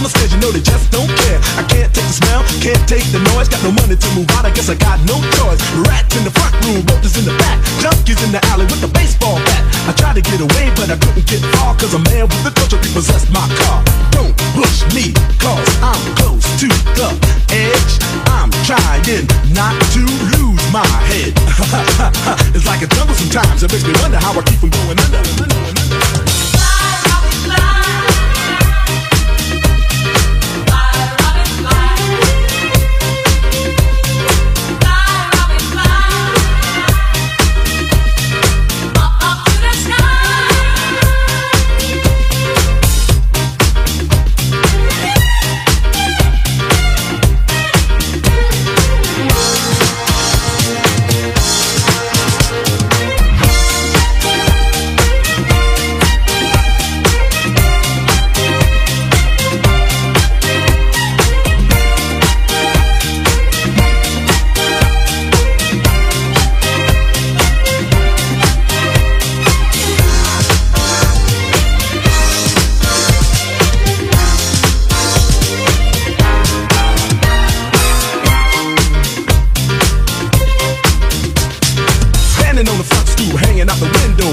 on the stage, you know they just don't care. I can't take the smell, can't take the noise. Got no money to move out, I guess I got no choice. Rats in the front room, roaches in the back, junkies in the alley with the baseball bat. I tried to get away, but I couldn't get far, cause a man with a culture possessed my car. Don't push me, cause I'm close to the edge. I'm trying not to lose my head. it's like a jungle sometimes, it makes me wonder how I keep from going under. under, under.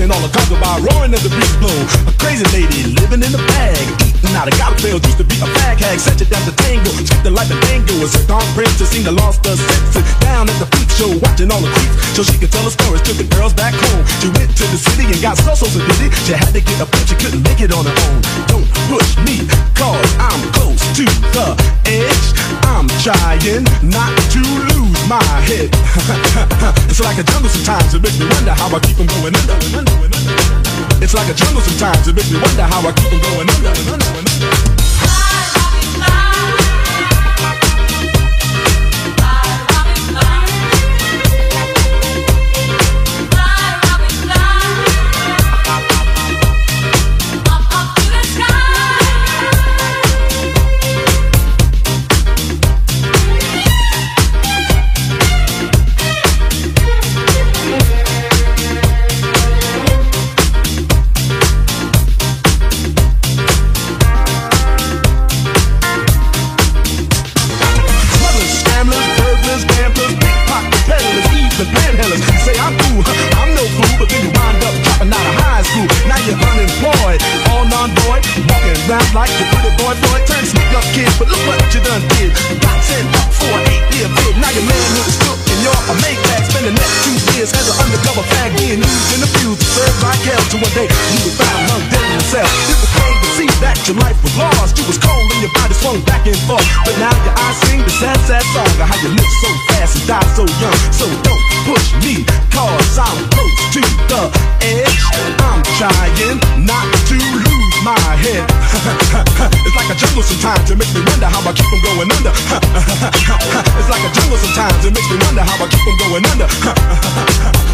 watching all the go by, roaring as the breeze blow. A crazy lady living in a bag, eating out of pails, used to be a fag hag, set it down to tango, skipped the life and tango, a sitcom princess, seen the lost her senses. Down at the peep show, watching all the creeps, so she could tell her stories to the girls back home. She went to the city and got so so so she had to get a pimp, she couldn't make it on her own. Don't push me, cause I'm close to the edge. I'm trying not to lose my head. it's like a jungle sometimes, it makes me wonder how I keep from going under. It's like a jungle sometimes, it makes me wonder how I keep from going under. All non-boy, walking around like your pretty boy boy. Turn sneak up kid, but look what you done did. Got sent up for an eight-year bid. Now your manhood is cooked and you're a Maybach. Spend the next two years as an undercover fag being used in the fuse to serve like hell. To one day you was found hung dead in yourself. It was plain to see that your life was lost. You was cold and your body swung back and forth. But now your eyes sing the sad, sad song of how you live so fast and die so young. So don't push me, cause I'm close going under. it's like a jungle sometimes, it makes me wonder how I keep from going under.